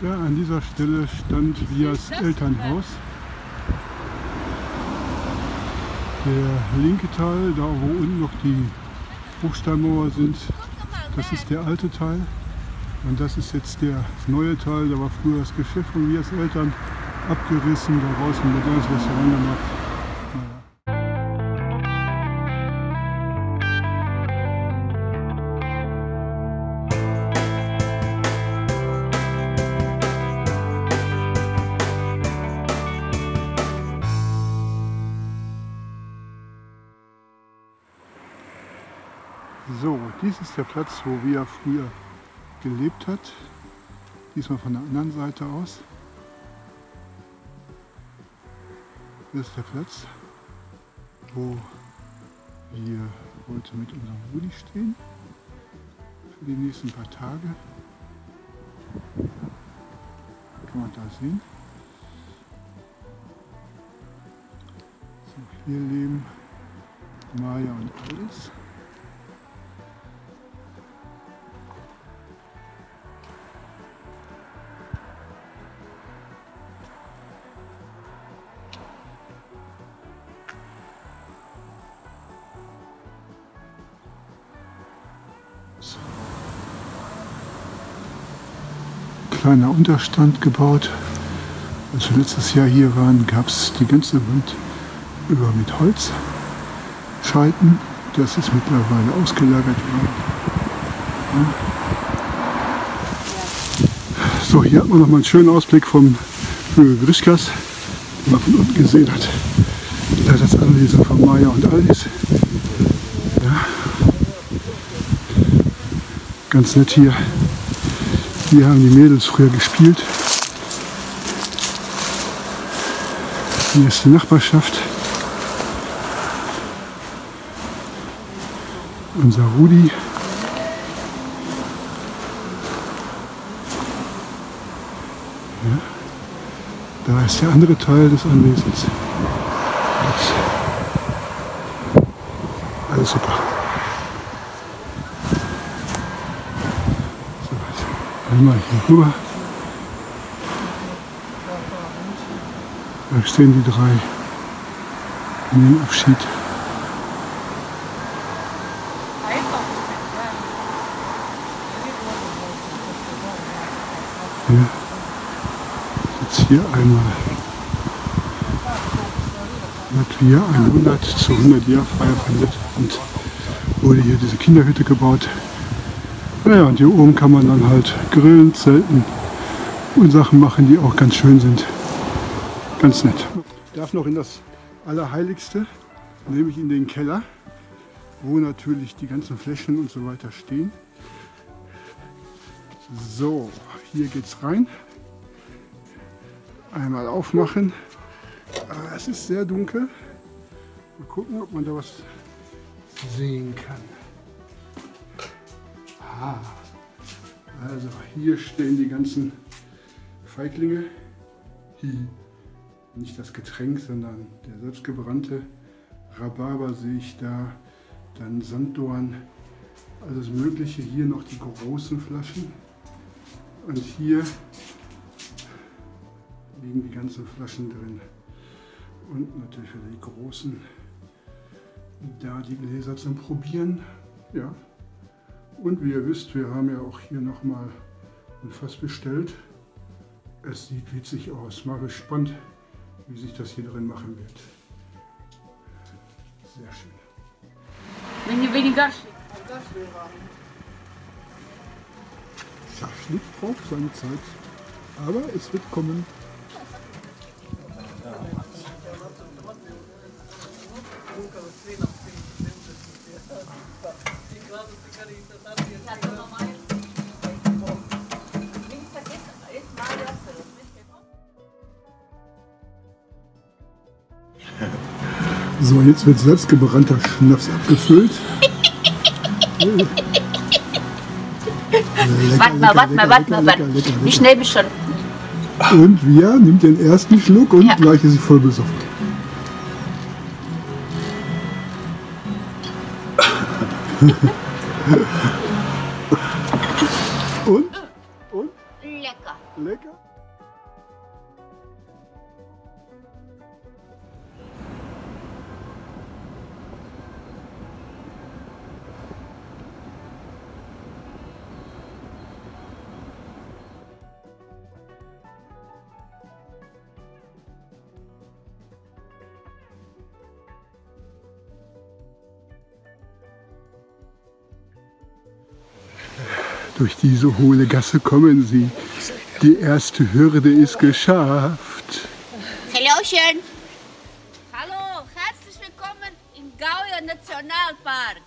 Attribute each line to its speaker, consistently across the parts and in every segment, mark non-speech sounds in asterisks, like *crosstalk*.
Speaker 1: Ja, an dieser Stelle stand Vias Elternhaus. Der linke Teil, da wo unten noch die Bruchsteinmauer sind, das ist der alte Teil. Und das ist jetzt der neue Teil. Da war früher das Geschäft von Vias Eltern abgerissen, daraus ein modernes Restaurant gemacht. So, dies ist der Platz, wo Via früher gelebt hat. Diesmal von der anderen Seite aus. Das ist der Platz, wo wir heute mit unserem Rudi stehen. Für die nächsten paar Tage. Kann man da sehen. So, hier leben Maja und Alice. Kleiner Unterstand gebaut. Als wir letztes Jahr hier waren, gab es die ganze Wand über mit Holzscheiten. Das ist mittlerweile ausgelagert worden. Ja. So, hier hat man noch mal einen schönen Ausblick vom Höhe Grischkas, den man von unten gesehen hat. Da ist das Anwesen von Maya und Alice. Ja. Ganz nett hier. Hier haben die Mädels früher gespielt. Hier ist die Nachbarschaft. Unser Rudi. Ja. Da ist der andere Teil des Anwesens. Alles, alles super. Einmal hier rüber. Da stehen die drei nehmen Abschied. Hier. Jetzt hier einmal hier 100 zu 100 Jahr Feier verwendet und wurde hier diese Kinderhütte gebaut. Naja, und hier oben kann man dann halt grillen, zelten und Sachen machen, die auch ganz schön sind. Ganz nett. Ich darf noch in das Allerheiligste, nämlich in den Keller, wo natürlich die ganzen Fläschchen und so weiter stehen. So, hier geht's rein. Einmal aufmachen. Ah, Es ist sehr dunkel. Mal gucken, ob man da was sehen kann. Ah, also hier stehen die ganzen Feiglinge. Nicht das Getränk, sondern der selbstgebrannte Rhabarber sehe ich da. Dann Sanddorn, alles Mögliche. Hier noch die großen Flaschen. Und hier liegen die ganzen Flaschen drin. Und natürlich wieder die großen. Da die Gläser zum Probieren. Ja, und wie ihr wisst, wir haben ja auch hier nochmal ein Fass bestellt. Es sieht witzig aus. Mal gespannt, wie sich das hier drin machen wird. Sehr schön.
Speaker 2: Wenn weniger
Speaker 1: Schaschlik braucht seine Zeit. Aber es wird kommen. *laughs* So, jetzt wird selbstgebrannter Schnaps abgefüllt. *laughs*
Speaker 2: Warte mal, warte mal, warte mal, warte. Wie schnell bist du schon?
Speaker 1: Und wir nimmt den ersten Schluck und
Speaker 2: Ja.
Speaker 1: gleich ist sie voll besoffen. *laughs* und? Und?
Speaker 2: Lecker.
Speaker 1: Lecker. Durch diese hohle Gasse kommen sie. Die erste Hürde ist geschafft.
Speaker 2: Hallöchen. Hallo, herzlich willkommen im Gauja Nationalpark.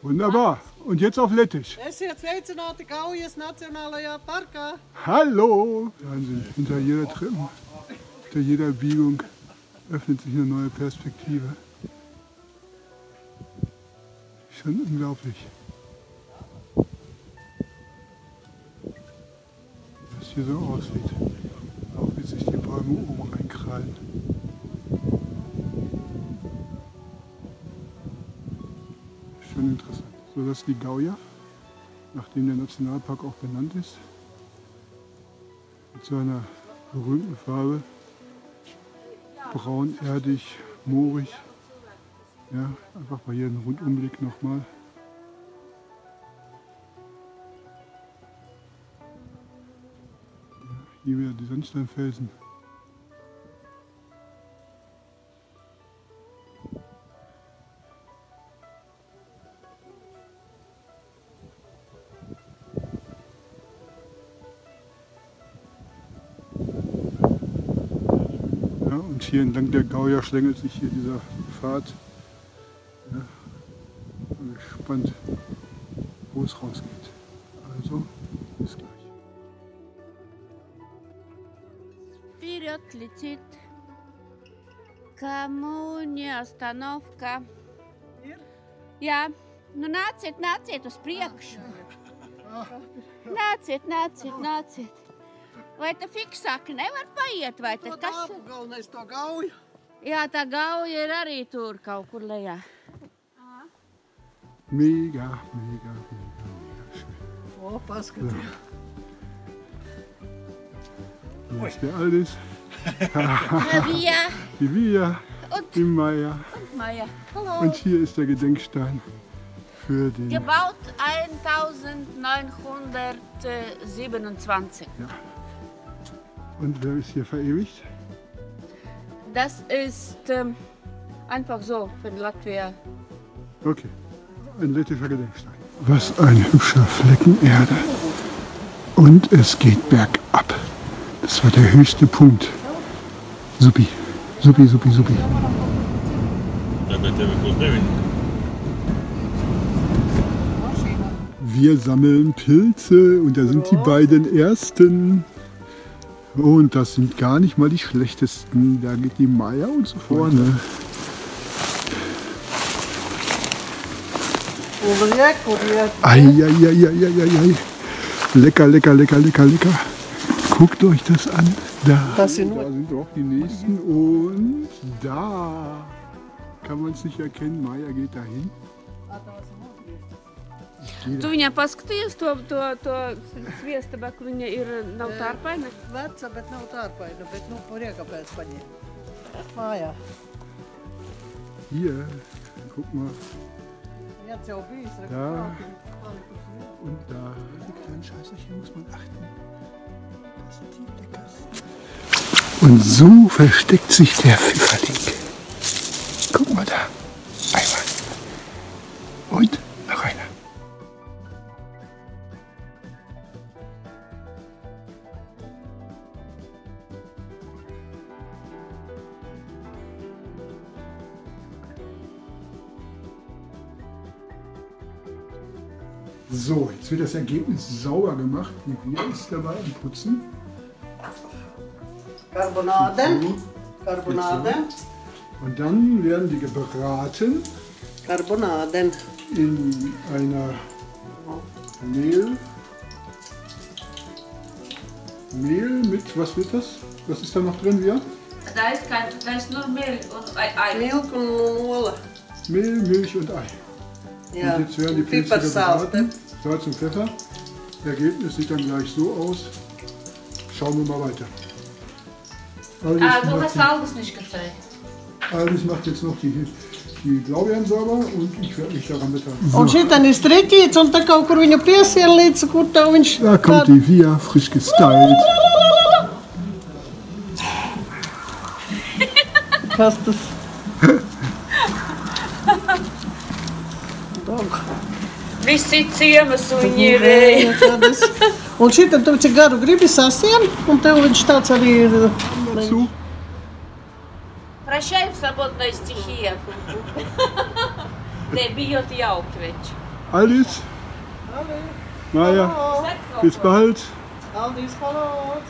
Speaker 1: Wunderbar. Und jetzt auf Lettisch.
Speaker 3: Esiet sveicināti Gaujas Nacionālajā parkā.
Speaker 1: Hallo! Wahnsinn. Hinter jeder Treppe, hinter jeder Biegung öffnet sich eine neue Perspektive. Schon unglaublich. Hier so aussieht. Auch wie sich die Bäume oben reinkrallen. Schon interessant. So, das ist die Gauja, nachdem der Nationalpark auch benannt ist. Mit seiner berühmten Farbe. Braun, erdig, moorig. Ja, einfach mal hier einen Rundumblick nochmal. Hier wieder die Sandsteinfelsen. Ja, und hier entlang der Gauja schlängelt sich hier dieser Pfad. Ja, bin gespannt, wo es rausgeht. Also,
Speaker 2: Вперед летит. Кому не остановка.
Speaker 3: Ir?
Speaker 2: Jā, nu nāciet, nāciet uz priekšu. Nāciet, nāciet, nāciet. Vai tā fiksāk nevar paiet, vai
Speaker 3: To
Speaker 2: tad kas?
Speaker 3: tāpu galvenais to gauju.
Speaker 2: Jā, tā gauja ir arī tur kaut kur lejā.
Speaker 1: Mega, mega, mega, mega schön.
Speaker 3: O, paskatījās.
Speaker 1: Hier ist der
Speaker 2: Vija
Speaker 1: die Via,
Speaker 2: und
Speaker 1: die Maya.
Speaker 2: Maja.
Speaker 1: Und hier ist der Gedenkstein für den.
Speaker 2: Gebaut 1927.
Speaker 1: Und wer ist hier verewigt?
Speaker 2: Das ist ähm, einfach so für Latvia.
Speaker 1: Okay, ein lettischer Gedenkstein. Was ein hübscher Flecken Erde. Und es geht bergab. Das war der höchste Punkt. Supi, supi, supi, supi.
Speaker 4: Tagad tev ir plus 9.
Speaker 1: Wir sammeln Pilze und da sind die beiden ersten. Und das sind gar nicht mal die schlechtesten. Da geht die Maya und so vorne. Eieieiei. Lecker, lecker, lecker, lecker, lecker. Guckt euch das an. Da.
Speaker 3: Das sind
Speaker 1: Da sind auch die nächsten. Und da kann man es nicht erkennen. Maya geht dahin.
Speaker 2: Tu viņai paskatījies to, to, to sviestu, bet viņa ir nav tārpaina.
Speaker 3: veca, bet nav tārpaina, bet nu purieka pēc paņēma. Mājā.
Speaker 1: Hier, guck mal.
Speaker 3: Bijis. re,
Speaker 1: Jā.
Speaker 3: kā palikusi.
Speaker 1: Und da. Die kleinen Scheißerchen muss man achten. Das sind die. Und so versteckt sich der Pfifferling. Guck mal da. Einmal. Und noch einer. So, jetzt wird das Ergebnis sauber gemacht. Bier ist dabei am Putzen.
Speaker 3: Karbonāde. Karbonāde.
Speaker 1: Und dann werden die gebraten
Speaker 3: Karbonāde.
Speaker 1: in einer Mehl. Mehl mit, was wird das? Was ist da noch drin, wir?
Speaker 2: Da ist, kein, da ist nur Mehl und Ei. Ei.
Speaker 3: Milk un ola.
Speaker 1: Mehl, Milch und Ei.
Speaker 3: Jā.
Speaker 1: Und jetzt werden die Pilze gebraten. Salz und Pfeffer. Ergebnis sieht dann gleich so aus. schauen wir mal weiter. Alice,
Speaker 2: Ah, du hast alles nicht gezeigt.
Speaker 1: Alice macht jetzt noch die, die Blaubeeren sauber und ich werde mich daran beteiligen.
Speaker 3: Un šitan ir striķīts, un tā kaut kur viņu piesien līdz, kur tā viņš...
Speaker 1: Da kommt die Via, frisch gestylt.
Speaker 3: Tas? Dog.
Speaker 2: Visi ciemas un ņirēja.
Speaker 3: Un šitam tev cik garu gribi sasien, un tev viņš tāds arī ir...
Speaker 1: Су.
Speaker 2: Прощай, свободная стихия. Ne biyot jaukveč.
Speaker 1: Alice. Maja. Bis bald.
Speaker 3: Aldis, hallo.